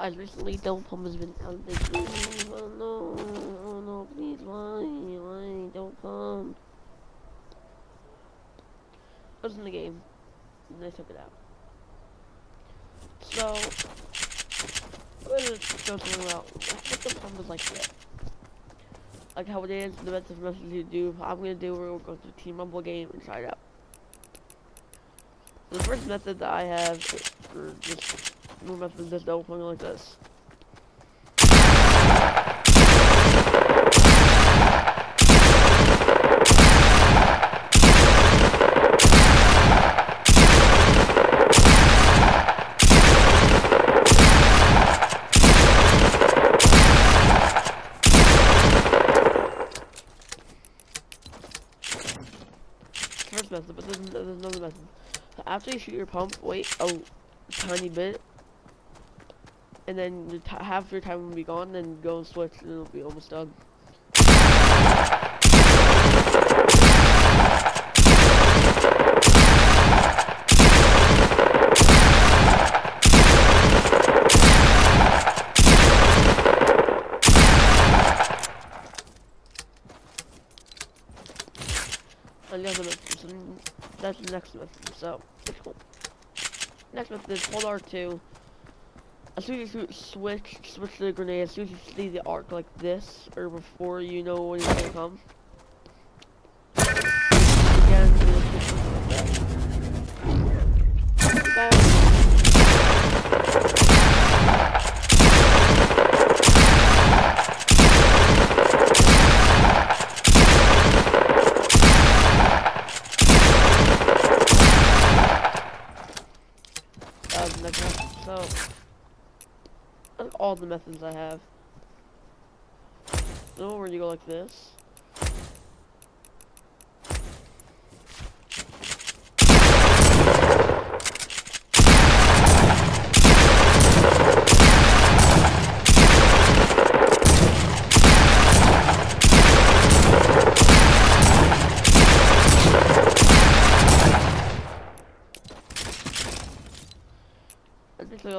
I recently double pump has been out of game. Oh no, oh no, please, why? Why double pump? It was in the game. And they took it out. So, let's go through out. What the pump is like this. Like how it is, the message message you do. I'm gonna do, we're gonna go to Team Rumble game and try it out. The first method that I have for just no method just opening like this. First method, but there's, there's another method. After you shoot your pump, wait a tiny bit, and then the half your time will be gone, then go and switch, and it'll be almost done. And the other method, so that's the next method, so. Next method is hold R2, as soon as you switch, switch to the grenade, as soon as you see the arc like this, or before you know when it's gonna come. Again, so all the methods I have. So where you go like this.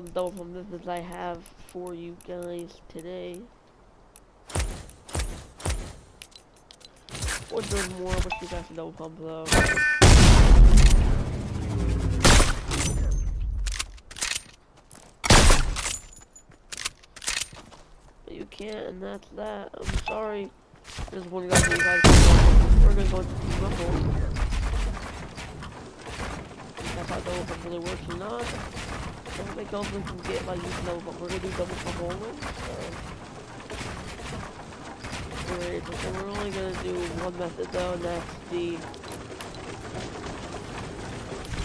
the double pump methods I have for you guys today. What there's more, but you guys double pump though. But you can't, and that's that. I'm sorry. There's one guy you guys. We're gonna go into rumble. That's how pump really works or not don't make all we can get using double but we're gonna do double only. So so we're only gonna do one method though, and that's the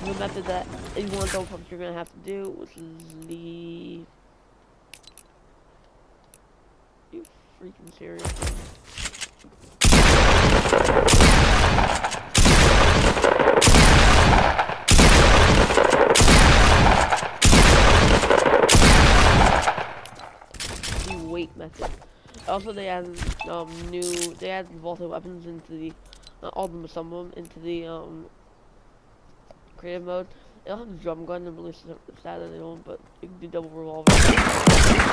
the method that if you want double you're gonna have to do, which is the you freaking serious. Also, they added um, new, they added vaulted weapons into the, not all of them, some of them, into the um, creative mode. They don't have the drum gun and they don't, but you can do double revolver.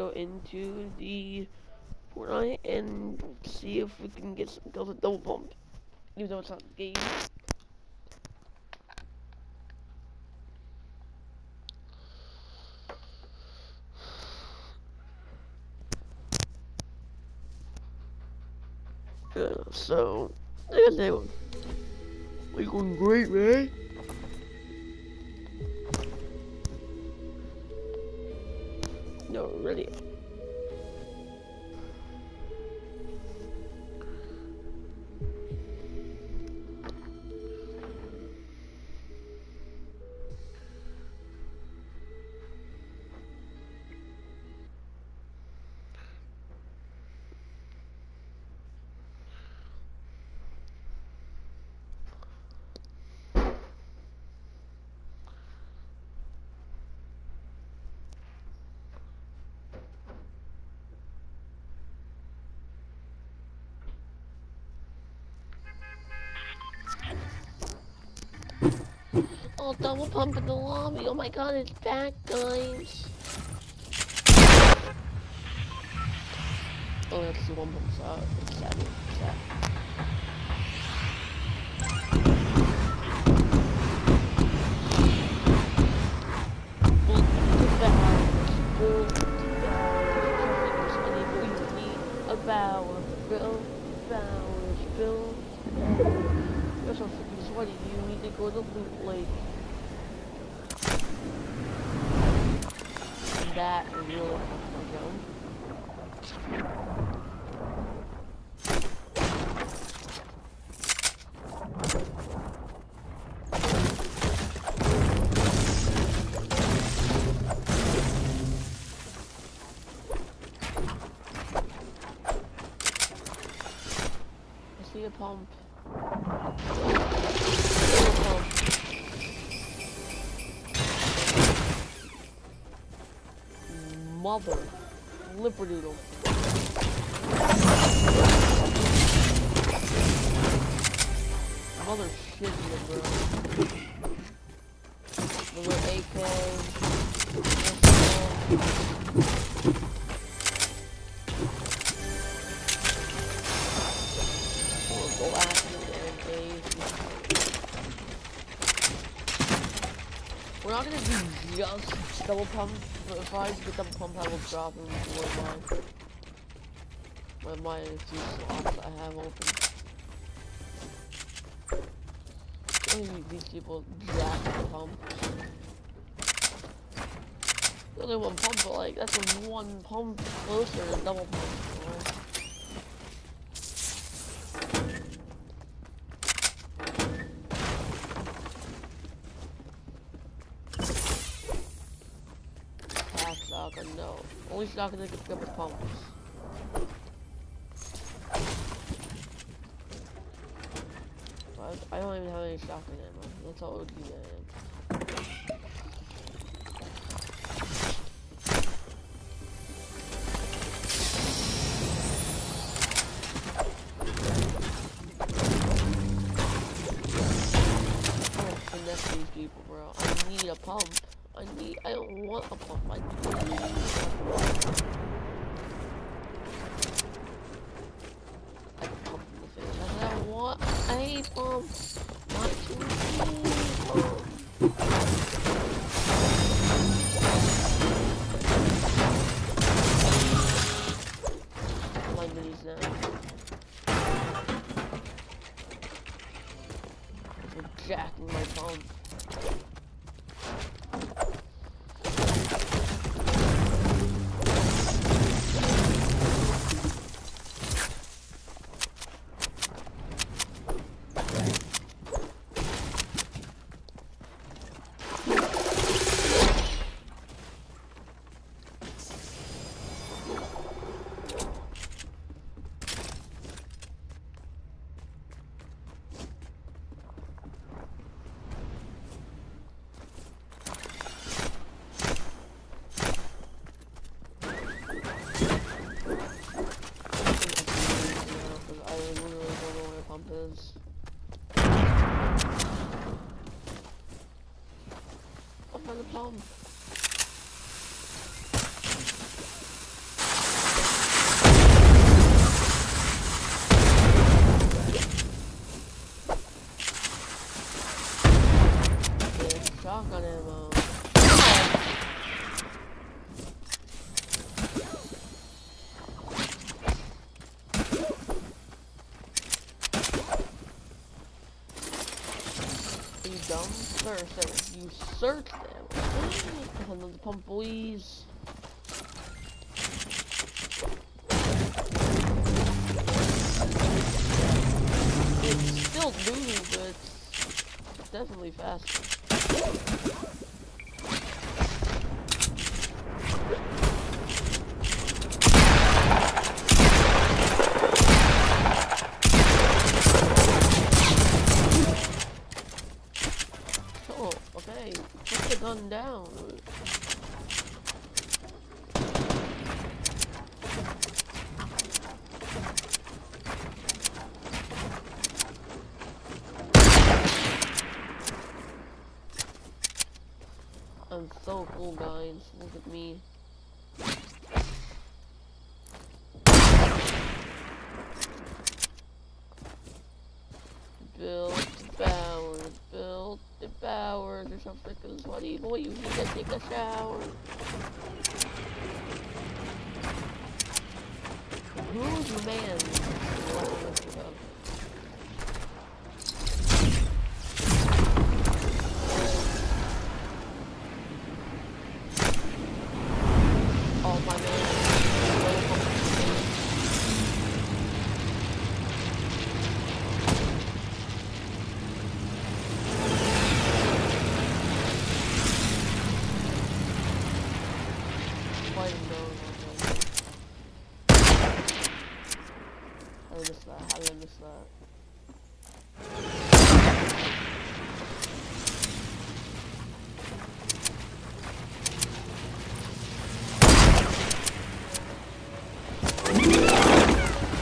go into the Fortnite and see if we can get some kills with double pump. Even though it's not the game. Yeah, so, there's that one. We going great, man. No, really. Oh, double pump in the lobby. Oh my god, it's back, guys. Oh, that's the one pump shot. It's sad. It's sad. Bull sweaty. You need to go to Loot Lake. And that really. I see a pump. Mother. Flipperdoodle. Mother shit bro. We're not gonna do just double pump, but if I get double pump, I will drop them for my my my few slots I have open. These people jack pump. Only one pump, but like that's one pump closer than double pump. you know? Pass shotgun, no. That can pick the pumps. I, don't even have any shotgun ammo. That's all OG I am. People, bro. I need a pump. I need. I don't want a pump. I search them. Another pump, please. It's still moving, but it's definitely faster. Oh, okay. Put the gun down. so cool, guys. Look at me. Build the bowers, build the bowers. You're so freaking sweaty, boy. You need to take a shower. Who's man? Oh my man. Quite a no, no, no. How did I miss that? How did I miss that?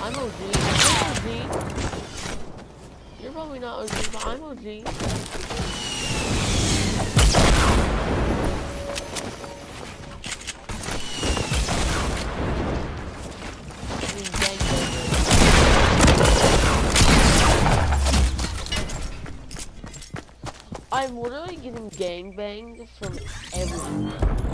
I'm OG. I'm OG. You're probably not OG, but I'm OG. I'm literally getting gangbanged from everywhere.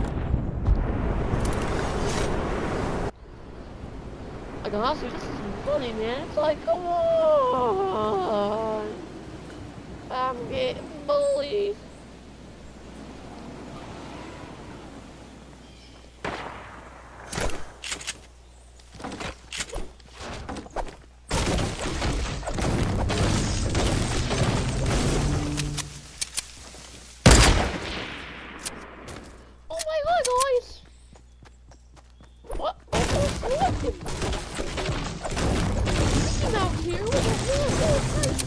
Like honestly, this is funny, man. It's like, come on, I'm getting bullied. Oh my god, guys! What? Oh, what? Mickey Mouse here with a really cool fruit.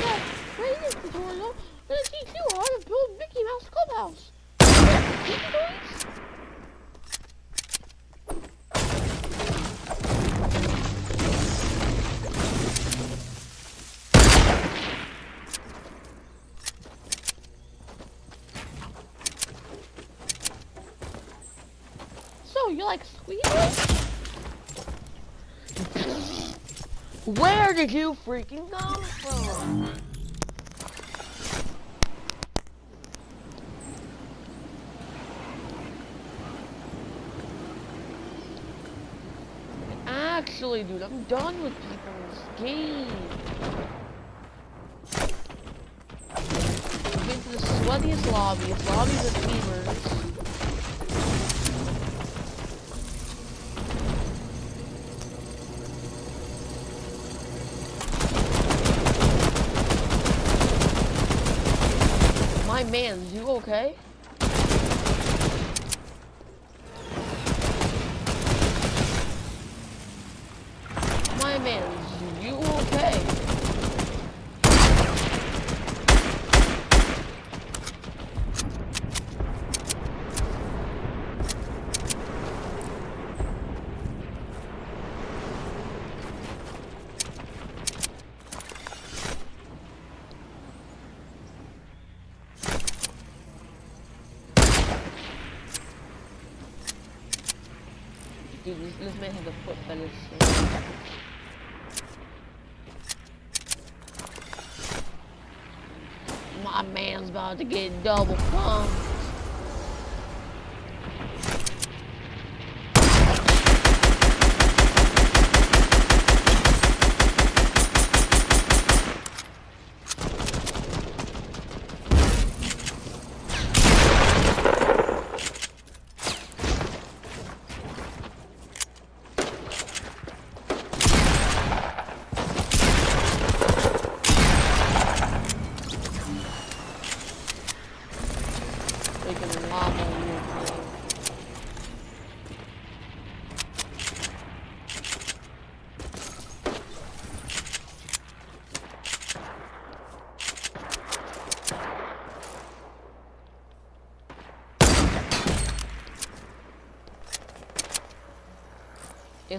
Yeah, right in this tutorial, I'm gonna teach you how to build Mickey Mouse Clubhouse. Mickey Boys? So, you like Squeakers? Where did you freaking come from? Actually, dude, I'm done with people in this game. Get to the sweatiest lobbies, lobbies of femurs. My man, you okay? My man, you okay? Dude, this, man has a foot fetish. My man's about to get double pumped.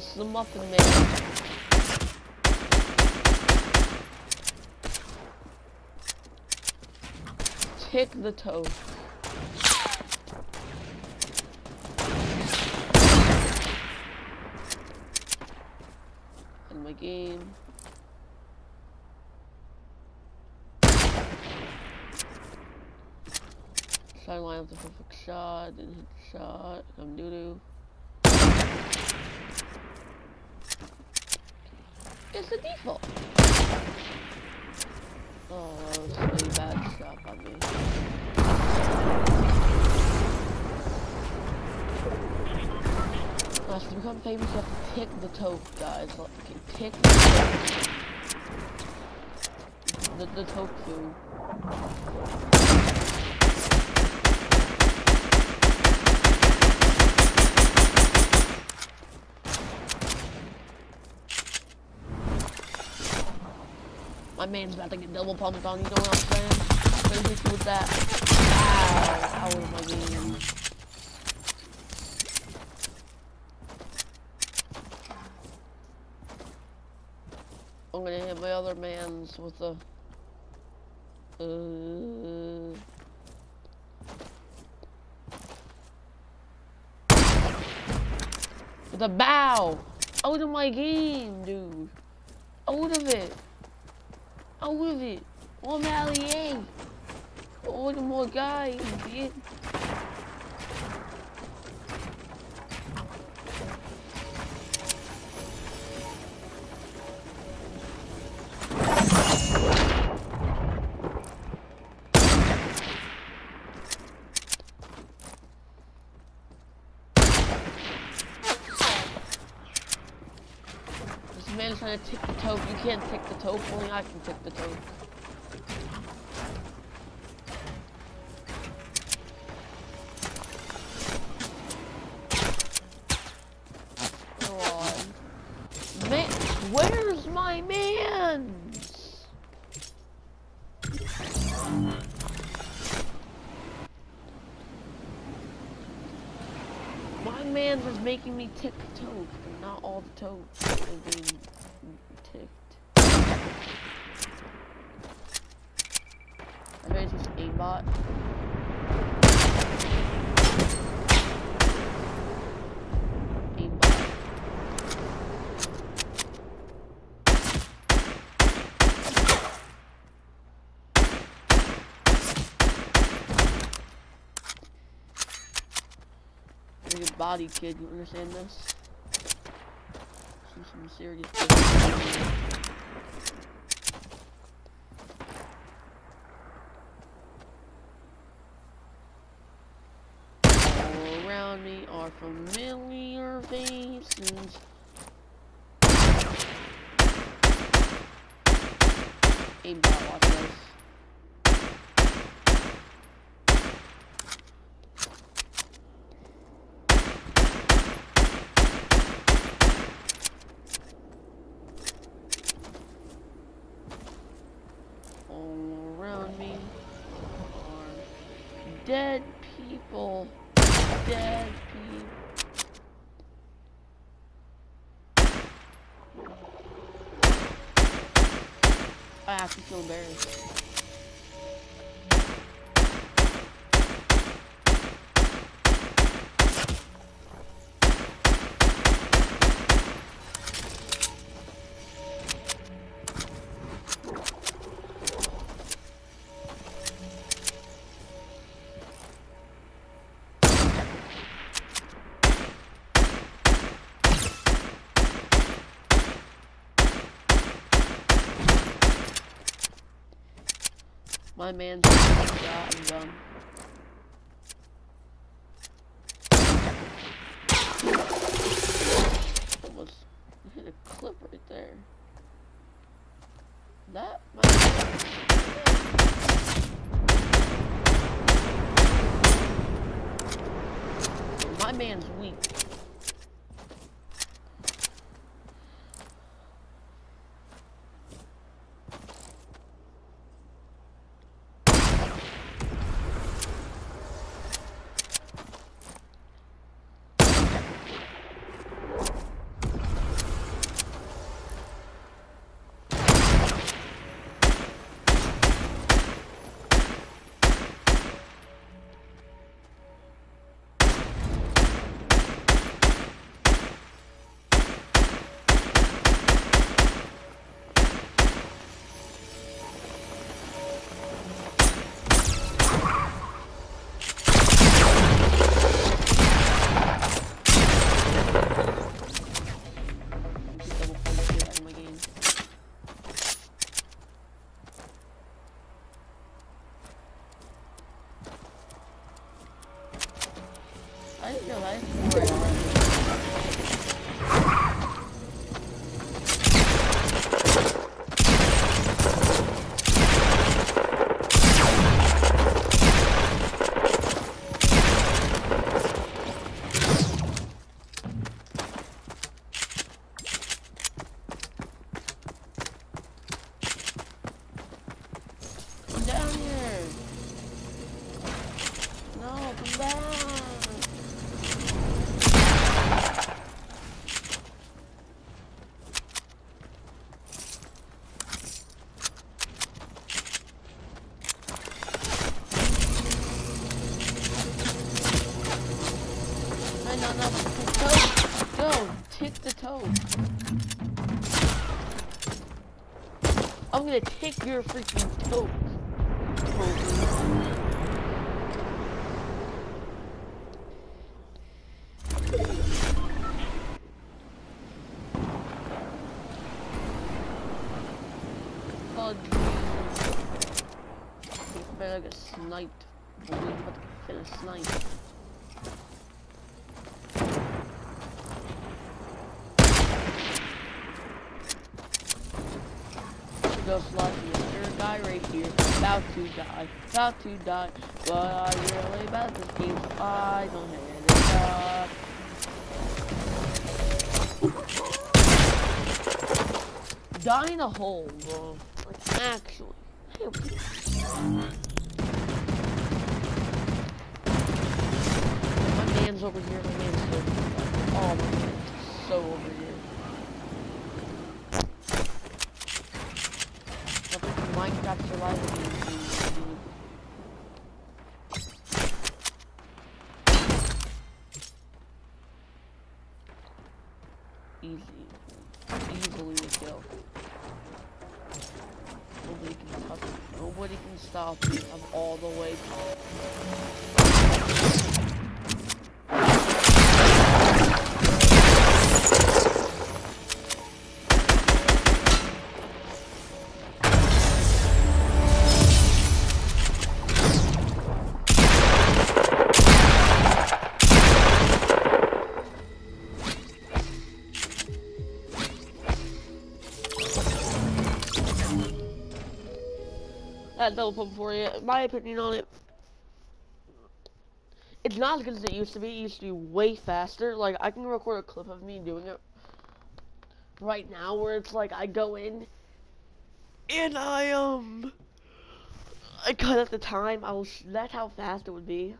against the Muffin Man. Kick the toe. End my game. Sideline with the perfect shot, then hit the shot, come doo doo. It's the default. Oh, that was really bad shot by me. Guys, to become famous, you have to tick the toke, guys. Okay, tick the toke. The, the tofu. My man's about to get double pumped on, you know what I'm saying? With that. Ow, out of my game. I'm gonna hit my other man's with the. Uh, with a bow! Out of my game, dude! Out of it! Out of it! One alley Oh, the more guy, idiot! To tick the toke. You can't tick the toke. Only I can tick the on. Where's my man's? My man's is making me tick the toke, and not all the being ticked. I bet it's just aimbot. Body kid, you understand this? Some serious. All around me are familiar faces. Aimbot, watch this. All around me are dead people. Dead people. I actually feel embarrassed. My man's yeah, I'm done. Take the toad. I'm gonna take your freaking toad. Oh, you about to feel a snipe. Just like the other guy right here, about to die, about to die, but I really about this game, I don't hand it up. Die in a hole, bro. Like, actually. My man's over here, my man's so Oh, my man's so over here. The freaking Minecraft survival game, dude. Easy. Easily a kill. Nobody can touch me. Nobody can stop me. I'm all the way Double pump for you. My opinion on it. It's not as good as it used to be. It used to be way faster. Like I can record a clip of me doing it right now where it's like I go in and I um I cut at the time. I was that's how fast it would be.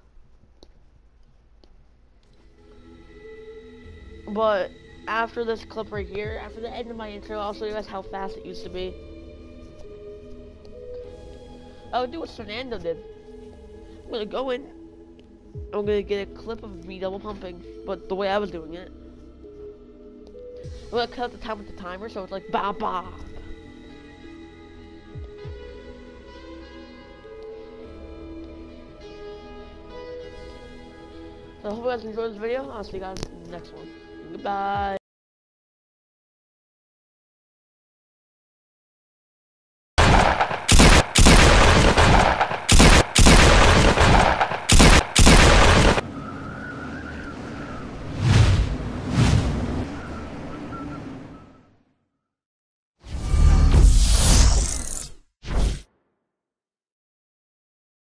But after this clip right here, after the end of my intro, I'll show you guys how fast it used to be. I would do what Fernando did. I'm gonna go in. I'm gonna get a clip of me double pumping, but the way I was doing it. I'm gonna cut the time with the timer, so it's like ba ba. So I hope you guys enjoyed this video. I'll see you guys in the next one. Goodbye.